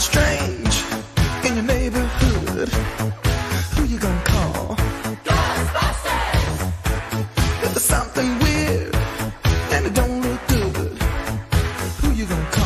something strange in your neighborhood, who you gonna call? Ghostbusters! If there's something weird and it don't look good, who you gonna call?